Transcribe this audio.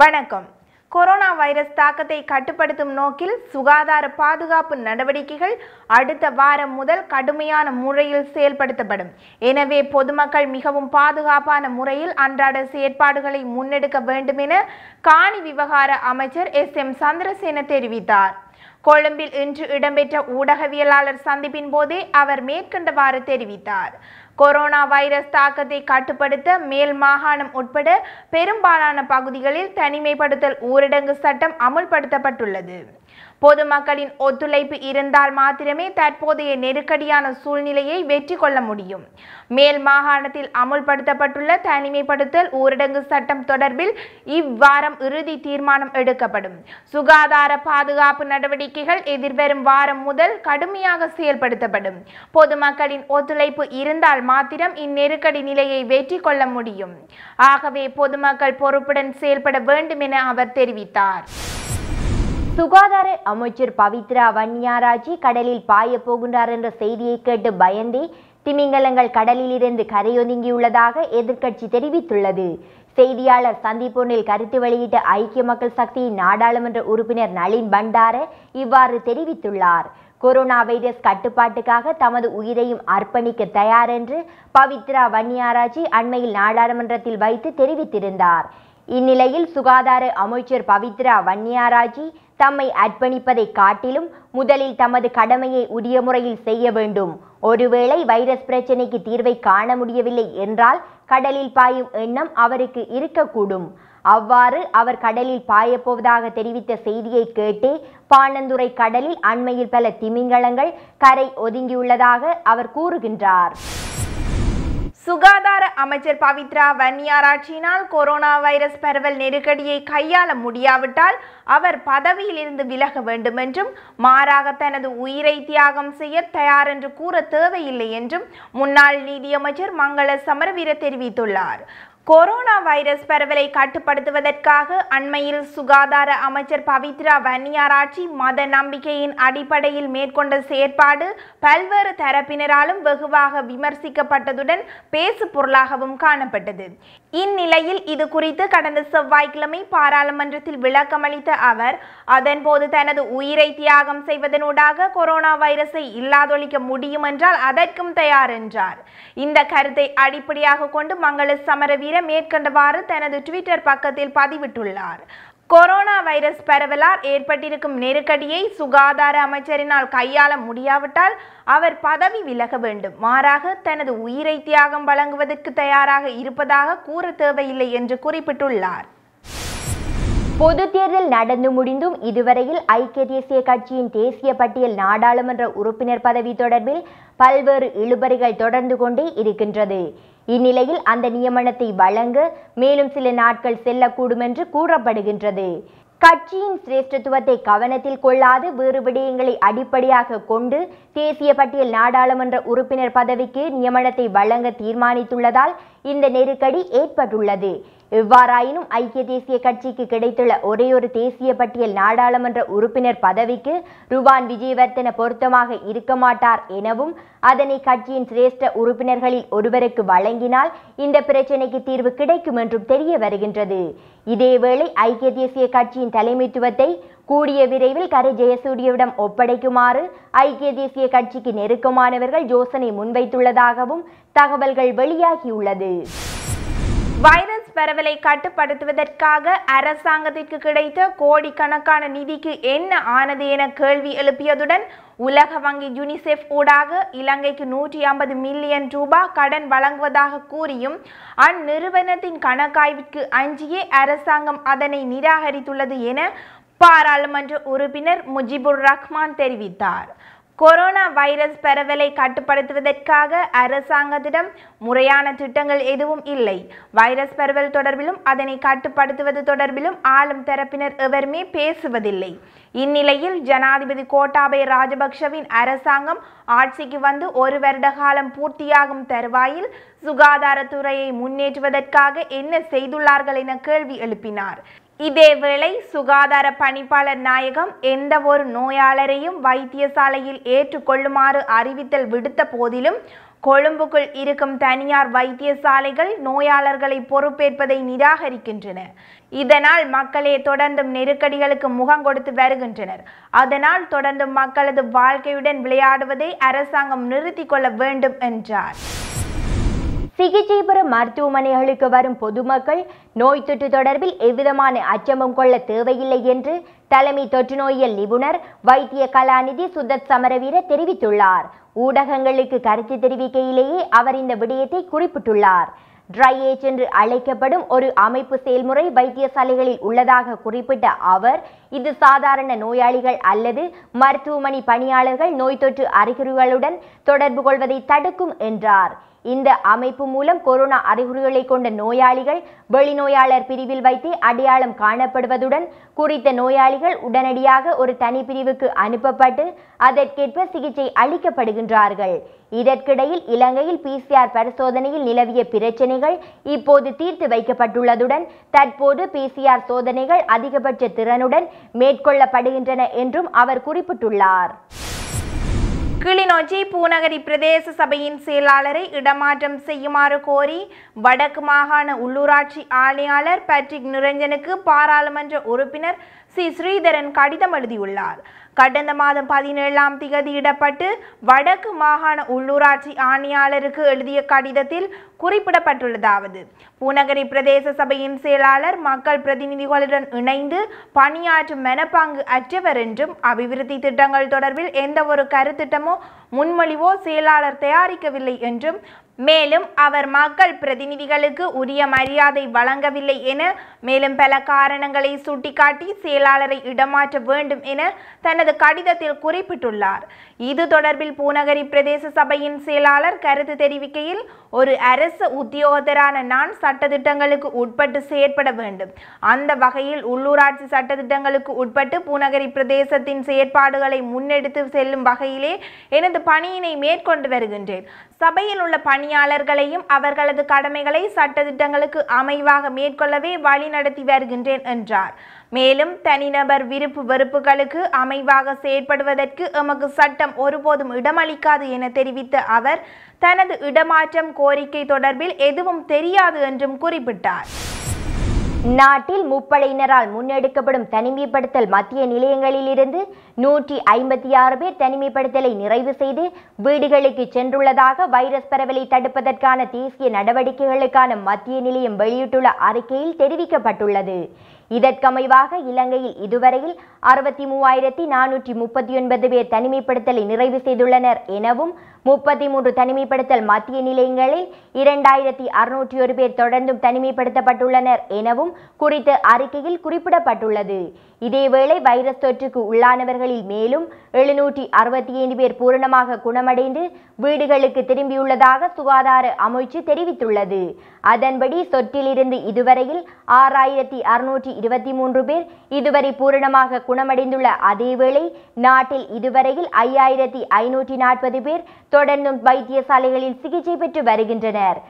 வணக்கம். Corona virus தாக்கத்தை கட்டுப்படுத்தும் நோக்கில் சுகாதார பாதுகாப்பு நடவடிக்கைகள் அடுத்த வாரம் முதல் கடுமையான முறையில் செயல்படுத்தப்படும். எனவே பொதுமக்கள் மிகவும் பாதுகாப்பான முறையில் அன்றாட செயற்பாடுகளை முன்னெடுக்க வேண்டும் என காணி விவகார அமைச்சர் எஸ் எம் சந்திரசேன தெரிவித்தார். கொழும்பில் இன்று இடம்பெற்ற ஊடகவியலாளர் சந்திப்பின் போதே அவர் மேற்கண்டவாறு தெரிவித்தார். கொரோனா வைரஸ் தாக்கத்தை கட்டுப்படுத்த மேல் மாகாணம் உட்பட பெரும்பாலான பகுதிகளில் தனிமைப்படுத்தல் ஊரடங்கு சட்டம் அமுல்படுத்தப்பட்டுள்ளது. பொதுமக்களின் ஒத்துழைப்பு இருந்தால் மாத்திரமே தற்போதைய நெருக்கடியான சூழ்நிலையை வெற்றி கொள்ள முடியும். மேல் மாகாணத்தில் அமுல்படுத்தப்பட்டுள்ள தனிமைப்படுத்தல் ஊரடங்கு சட்டம் தொடர்பில் இவ்வாரம் இறுதி தீர்மானம் எடுக்கப்படும். சுகாதார பாதுகாப்பு நடவடிக்கைகள் எதிர்வரும் வாரம் முதல் கடுமையாக செயல்படுத்தப்படும். பொதுமக்களின் ஒத்துழைப்பு இருந்தால் மாத்திரம் இந்நெருக்கடி நிலையை வெற்றி கொள்ள முடியும். ஆகவே பொதுமக்கள் பொறுப்புடன் செயல்பட வேண்டும் என அவர் தெரிவித்தார். சுகாதார அமைச்சர் பவித்ரா வன்யாராஜி கடலில் பாய போகின்றார் என்ற செய்தியை கேட்டு பயந்தே திமிங்கலங்கள் கடலில் இருந்து கரையொதுங்கியுள்ளதாக எதிர்க்கட்சி தெரிவித்துள்ளது. செய்தியாளர் சந்திப்பொன்றில் கருத்து வெளியிட்ட ஐக்கிய மக்கள் சக்தியின் நாடாளுமன்ற உறுப்பினர் நளின் பண்டார இவ்வாறு தெரிவித்துள்ளார். கொரோனா வைரஸ் கட்டுப்பாட்டுக்காக தமது உயிரையும் அர்ப்பணிக்க தயார் என்று பவித்ரா வன்னியாராஜி அண்மையில் நாடாளுமன்றத்தில் வைத்து தெரிவித்திருந்தார். இந்நிலையில் சுகாதார அமைச்சர் பவித்ரா வன்னியாராஜி தம்மை அர்ப்பணிப்பதை காட்டிலும் முதலில் தமது கடமையை உரிய முறையில் செய்ய வேண்டும். ஒருவேளை வைரஸ் பிரச்சனைக்கு தீர்வை காண முடியவில்லை என்றால் கடலில் பாயும் எண்ணம் அவருக்கு இருக்கக்கூடும். அவ்வாறு அவர் கடலில் பாயப்போவதாக தெரிவித்த செய்தியை கேட்டே பாணந்துறை கடலில் அண்மையில் பல திமிங்கலங்கள் கரை ஒதுங்கியுள்ளதாக அவர் கூறுகின்றார். சுகாதார அமைச்சர் பவித்ரா வன்னியாராட்சியினால் கொரோனா வைரஸ் பரவல் நெருக்கடியை கையாள முடியாவிட்டால் அவர் பதவியிலிருந்து விலக வேண்டும் என்றும் மாறாக தனது உயிரை தியாகம் செய்ய தயார் என்று கூற தேவையில்லை என்றும் முன்னாள் நீதியமைச்சர் மங்கள சமரவீர தெரிவித்துள்ளார். கொரோனா வைரஸ் பரவலை கட்டுப்படுத்துவதற்காக அண்மையில் சுகாதார அமைச்சர் பவித்ரா வன்னியாராட்சி மத நம்பிக்கையின் அடிப்படையில் மேற்கொண்ட செயற்பாடு பல்வேறு தரப்பினராலும் வெகுவாக விமர்சிக்கப்பட்டதுடன் பேசு பொருளாகவும் காணப்பட்டது. இந்நிலையில் இது குறித்து கடந்த செவ்வாய்க்கிழமை பாராளுமன்றத்தில் விளக்கமளித்த அவர் அதன்போது தனது உயிரை தியாகம் செய்வதனூடாக கொரோனா வைரஸை இல்லாதொழிக்க முடியும் என்றால் அதற்கும் தயார் என்றார். இந்த கருத்தை அடிப்படையாக கொண்டு மங்கள சமரவீர மேற்கண்டவாறு தனது ட்விட்டர் பக்கத்தில் பதிவிட்டுள்ளார். கொரோனா வைரஸ் பரவலால் ஏற்பட்டிருக்கும் நெருக்கடியை சுகாதார அமைச்சரினால் கையாள முடியாவிட்டால் அவர் பதவி விலக வேண்டும். மாறாக தனது உயிரை தியாகம் வழங்குவதற்கு தயாராக இருப்பதாக கூற தேவையில்லை என்று குறிப்பிட்டுள்ளார். பொது தேர்தல் நடந்து முடிந்தும் இதுவரையில் ஐக்கிய தேசிய கட்சியின் தேசிய பட்டியல் நாடாளுமன்ற உறுப்பினர் பதவி தொடர்பில் பல்வேறு இழுபறிகள் தொடர்ந்து கொண்டே இருக்கின்றது. இந்நிலையில் அந்த நியமனத்தை வழங்க மேலும் சில நாட்கள் செல்லக்கூடும் என்று கூறப்படுகின்றது. கட்சியின் சிரேஷ்டத்துவத்தை கவனத்தில் கொள்ளாது வேறு விடயங்களை அடிப்படையாக கொண்டு தேசிய பட்டியல் நாடாளுமன்ற உறுப்பினர் பதவிக்கு நியமனத்தை வழங்க தீர்மானித்துள்ளதால் இந்த நெருக்கடி ஏற்பட்டுள்ளது. எவ்வாறாயினும் ஐக்கிய தேசிய கட்சிக்கு கிடைத்துள்ள ஒரே ஒரு தேசிய பட்டியல் நாடாளுமன்ற உறுப்பினர் பதவிக்கு ருவான் விஜயவர்த்தன பொருத்தமாக இருக்க மாட்டார் எனவும் அதனை கட்சியின் சிரேஷ்ட உறுப்பினர்களில் ஒருவருக்கு வழங்கினால் இந்த பிரச்சினைக்கு தீர்வு கிடைக்கும் என்றும் தெரிய வருகின்றது. இதேவேளை ஐக்கிய தேசிய கட்சியின் தலைமைத்துவத்தை கூடிய விரைவில் கரு ஜெயசூரியவிடம் ஒப்படைக்குமாறு ஐக்கிய தேசிய கட்சிக்கு நெருக்கமானவர்கள் யோசனை முன்வைத்துள்ளதாகவும் தகவல்கள் வெளியாகியுள்ளது. வைரஸ் பரவலை கட்டுப்படுத்துவதற்காக அரசாங்கத்திற்கு கிடைத்த கோடிக்கணக்கான நிதிக்கு என்ன ஆனது என கேள்வி எழுப்பியதுடன் உலக வங்கி யுனிசெஃப் ஊடாக இலங்கைக்கு நூற்றி ஐம்பது மில்லியன் ரூபாய் கடன் வழங்குவதாக கூறியும் அந்நிறுவனத்தின் கணக்காய்விற்கு அஞ்சியே அரசாங்கம் அதனை நிராகரித்துள்ளது என பாராளுமன்ற உறுப்பினர் முஜிபுர் ரஹ்மான் தெரிவித்தார். கொரோனா வைரஸ் பரவலை கட்டுப்படுத்துவதற்காக அரசாங்கத்திடம் முறையான திட்டங்கள் எதுவும் இல்லை. வைரஸ் பரவல் தொடர்பிலும் அதனை கட்டுப்படுத்துவது தொடர்பிலும் ஆளும் தரப்பினர் எவருமே பேசுவதில்லை. இந்நிலையில் ஜனாதிபதி கோட்டாபய ராஜபக்ஷவின் அரசாங்கம் ஆட்சிக்கு வந்து ஒரு வருட காலம் பூர்த்தியாகும் தருவாயில் சுகாதாரத்துறையை முன்னேற்றுவதற்காக என்ன செய்துள்ளார்கள் என கேள்வி எழுப்பினார். இதேவேளை சுகாதார பணிப்பாளர் நாயகம் எந்த ஒரு நோயாளரையும் வைத்தியசாலையில் ஏற்றுக்கொள்ளுமாறு அறிவித்தல் விடுத்த போதிலும் கொழும்புக்குள் இருக்கும் தனியார் வைத்தியசாலைகள் நோயாளர்களை பொறுப்பேற்பதை நிராகரிக்கின்றன. இதனால் மக்களே தொடர்ந்தும் நெருக்கடிகளுக்கு முகம் கொடுத்து வருகின்றனர். அதனால் தொடர்ந்தும் மக்களது வாழ்க்கையுடன் விளையாடுவதை அரசாங்கம் நிறுத்திக் கொள்ள வேண்டும் என்றார். சிகிச்சை பெறும் மருத்துவமனைகளுக்கு வரும் பொதுமக்கள் நோய் தொற்று தொடர்பில் எவ்விதமான அச்சமும் கொள்ள தேவையில்லை என்று தலைமை தொற்று நோயியல் நிபுணர் வைத்திய கலாநிதி சுதத் சமரவீர தெரிவித்துள்ளார். ஊடகங்களுக்கு கருத்து தெரிவிக்கையிலேயே அவர் இந்த விடயத்தை குறிப்பிட்டுள்ளார். ட்ரை ஏஜ் என்று அழைக்கப்படும் ஒரு அமைப்பு செயல்முறை வைத்தியசாலைகளில் உள்ளதாக குறிப்பிட்ட அவர் இது சாதாரண நோயாளிகள் அல்லது மருத்துவமனை பணியாளர்கள் நோய் தொற்று அறிகுறிகளுடன் தொடர்பு கொள்வதை தடுக்கும் என்றார். இந்த அமைப்பு மூலம் கொரோனா அறிகுறிகளை கொண்ட நோயாளிகள் வெளிநோயாளர் பிரிவில் வைத்து அடையாளம் காணப்படுவதுடன் குறித்த நோயாளிகள் உடனடியாக ஒரு தனி பிரிவுக்கு அனுப்பப்பட்டு அதற்கேற்ப சிகிச்சை அளிக்கப்படுகின்றார்கள். இதற்கிடையில் இலங்கையில் பிசிஆர் பரிசோதனையில் நிலவிய பிரச்சனைகள் இப்போது தீர்த்து வைக்கப்பட்டுள்ளதுடன் தற்போது பிசிஆர் சோதனைகள் அதிகபட்ச திறனுடன் மேற்கொள்ளப்படுகின்றன என்றும் அவர் குறிப்பிட்டுள்ளார். கிளிநொச்சி பூநகரி பிரதேச சபையின் செயலாளரை இடமாற்றம் செய்யுமாறு கோரி வடக்கு மாகாண உள்ளூராட்சி ஆணையாளர் பேட்ரிக் நிரஞ்சனுக்கு பாராளுமன்ற உறுப்பினர் சி. ஸ்ரீதரன் கடிதம் எழுதியுள்ளார். கடந்த மாதம் பதினேழாம் திகதியிடப்பட்டு வடக்கு மாகாண உள்ளூராட்சி ஆணையாளருக்கு எழுதிய கடிதத்தில் குறிப்பிடப்பட்டுள்ளதாவது. பூநகரி பிரதேச சபையின் செயலாளர் மக்கள் பிரதிநிதிகளுடன் இணைந்து பணியாற்றும் மெனப்பாங்கு அற்றவர் என்றும் அபிவிருத்தி திட்டங்கள் தொடர்பில் எந்த ஒரு கருத்திட்டமோ முன்மொழிவோ செயலாளர் தயாரிக்கவில்லை என்றும் மேலும் அவர் மக்கள் பிரதிநிதிகளுக்கு உரிய மரியாதை வழங்கவில்லை என மேலும் பல காரணங்களை சுட்டிக்காட்டி செயலாளரை இடமாற்ற வேண்டும் என தனது கடிதத்தில் குறிப்பிட்டுள்ளார். இது தொடர்பில் பூநகரி பிரதேச சபையின் செயலாளர் கருத்து தெரிவிக்கையில் ஒரு அரசு உத்தியோகத்தரான நான் சட்டத்திட்டங்களுக்கு உட்பட்டு செயற்பட வேண்டும். அந்த வகையில் உள்ளூராட்சி சட்டத்திட்டங்களுக்கு உட்பட்டு பூநகரி பிரதேசத்தின் செயற்பாடுகளை முன்னெடுத்து செல்லும் வகையிலே எனது பணியினை மேற்கொண்டு வருகின்றேன். சபையில் உள்ள பணி பணியாளர்களையும் அவர்களது கடமைகளை சட்டத்திட்டங்களுக்கு அமைவாக மேற்கொள்ளவே வழி நடத்தி வருகின்றேன் என்றார். மேலும் தனிநபர் விருப்பு வெறுப்புகளுக்கு அமைவாக செயற்படுவதற்கு எமக்கு சட்டம் ஒருபோதும் இடமளிக்காது என தெரிவித்த அவர் தனது இடமாற்றம் கோரிக்கை தொடர்பில் எதுவும் தெரியாது என்றும் குறிப்பிட்டார். நாட்டில் முப்படையினரால் முன்னெடுக்கப்படும் தனிமைப்படுத்தல் மத்திய நிலையங்களிலிருந்து நூற்றி ஐம்பத்தி ஆறு பேர் தனிமைப்படுத்தலை நிறைவு செய்து வீடுகளுக்கு சென்றுள்ளதாக வைரஸ் பரவலை தடுப்பதற்கான தேசிய நடவடிக்கைகளுக்கான மத்திய நிலையம் வெளியிட்டுள்ள அறிக்கையில் தெரிவிக்கப்பட்டுள்ளது. இதற்கமைவாக இலங்கையில் இதுவரையில் அறுபத்தி மூவாயிரத்தி நானூற்றி முப்பத்தி ஒன்பது பேர் தனிமைப்படுத்தலை நிறைவு செய்துள்ளனர் எனவும் முப்பத்தி மூன்று தனிமைப்படுத்தல் மத்திய நிலையங்களில் இரண்டாயிரத்தி அறுநூற்றி ஒரு பேர் தொடர்ந்தும் தனிமைப்படுத்தப்பட்டுள்ளனர் எனவும் குறித்த அறிக்கையில் குறிப்பிடப்பட்டுள்ளது. இதேவேளை வைரஸ் தொற்றுக்கு உள்ளானவர்களில் மேலும் எழுநூற்றி அறுபத்தி ஐந்து பேர் பூரணமாக குணமடைந்து வீடுகளுக்கு திரும்பியுள்ளதாக சுகாதார அமைச்சு தெரிவித்துள்ளது. அதன்படி சொற்றிலிருந்து இதுவரையில் ஆறாயிரத்தி அறுநூற்றி இருபத்தி மூன்று பேர் இதுவரை பூரணமாக குணமடைந்துள்ள அதேவேளை நாட்டில் இதுவரையில் ஐயாயிரத்தி ஐநூற்றி நாற்பது பேர் தொடர்ந்தும் வைத்தியசாலைகளில் சிகிச்சை பெற்று வருகின்றனர்.